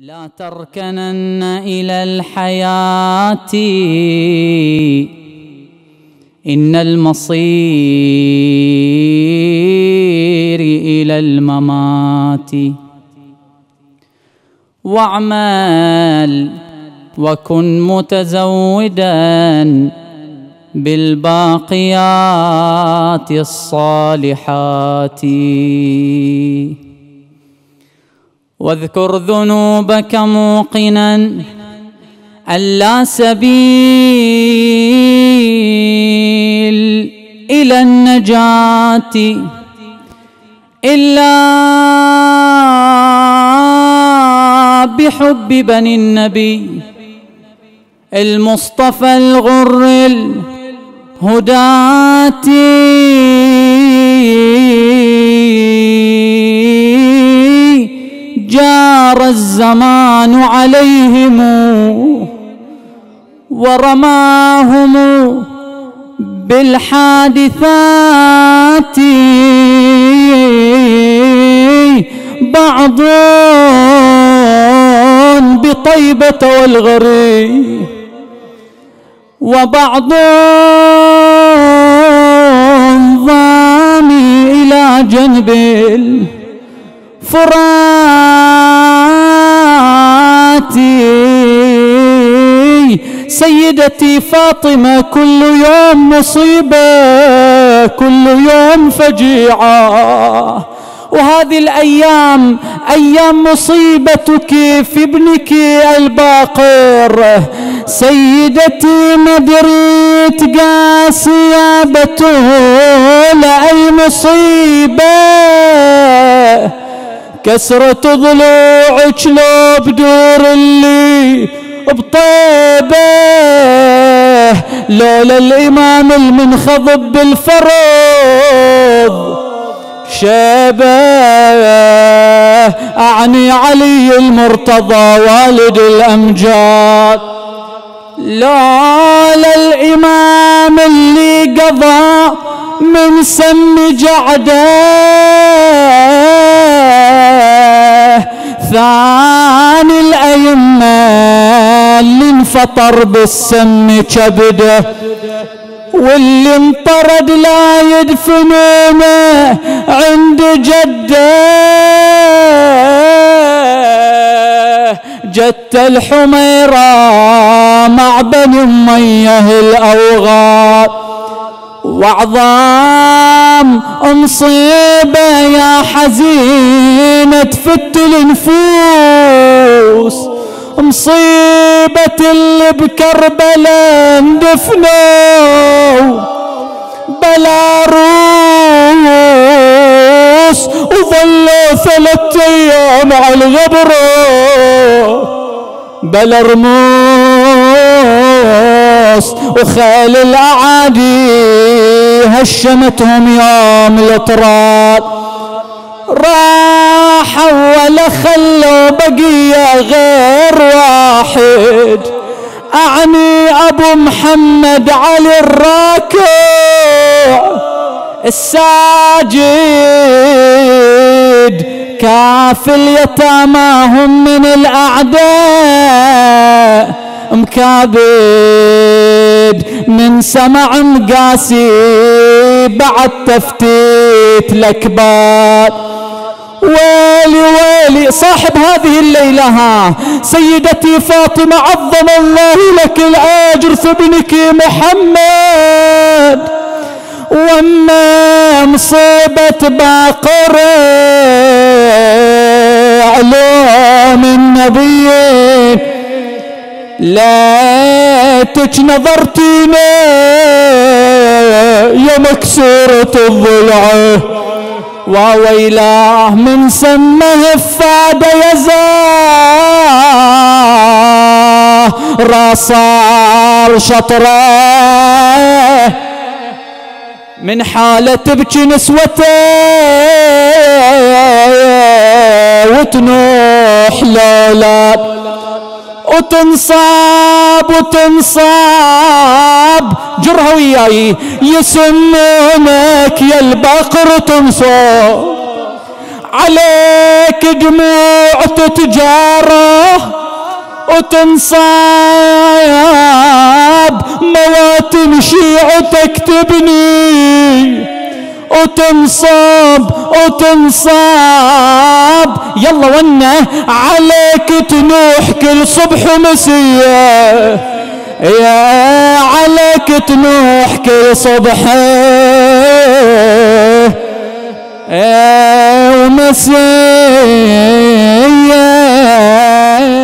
لا تركنن إلى الحياة. إن المصير إلى الممات. واعمل وكن متزودا بالباقيات الصالحات. واذكر ذنوبك موقنا ألا سبيل إلى النجاة إلا بحب بني النبي المصطفى الغر الهداتي جار الزمان عليهم ورماهم بالحادثات. بعض بطيبة والغري وبعض سيدتي فاطمة كل يوم مصيبة كل يوم فجيعة. وهذه الأيام أيام مصيبتك في ابنك الباقر. سيدتي مدريت قاسية بتول أي مصيبة. كسرة ضلوعك لو بدور اللي بطيبة لولا الإمام المنخضب بالفرض شبه أعني علي المرتضى والد الأمجاد. لولا الإمام اللي قضى من سم جعده. ثاني الأئمة اللي انفطر بالسم كبده واللي انطرد لا يدفنونه عند جده. جت الحميرة مع بني أمية الأوغاد وعظام مصيبة يا حزينة تفت النفوس. مصيبة اللي بكربلاء اندفنوا. بلا روس وظلوا ثلاثة أيام على الغبر. بلا رموس وخيل الأعادي هشمتهم يوم الإطراد. راحوا ولا خلوا غير واحد أعني أبو محمد علي الراكع الساجد. كاف اليتامى هم من الأعداء. مكابد من سمع مقاسي بعد تفتيت الأكباد ويلي ويلي صاحب هذه الليلة ها. سيدتي فاطمة عظم الله لك الأجر في ابنك محمد. وما مصيبة باقر علوم النبي. ليتك نظرتينا يا مكسورة الضلعه وويلاه من سمه فاد يزاه رصار شطره. من حالة تبكي نسوته وتنوح لولاد وتنصاب وتنصاب. جرها وياي يسمونك يا البقر تنصاب عليك دموع تتجارى وتنصاب مواتم شيعتك تبني وتنصاب وتنصاب يلا ونا عليك تنوح كل صبح ومسيه يا عليك تنوح كل صبحه ومسيه